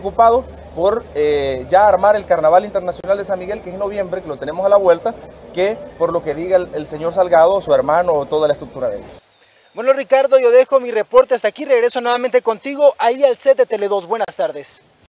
Ocupado por eh, ya armar el Carnaval Internacional de San Miguel, que es en noviembre, que lo tenemos a la vuelta, que por lo que diga el, el señor Salgado, su hermano o toda la estructura de ellos. Bueno Ricardo, yo dejo mi reporte hasta aquí, regreso nuevamente contigo ahí al set de Tele2. Buenas tardes.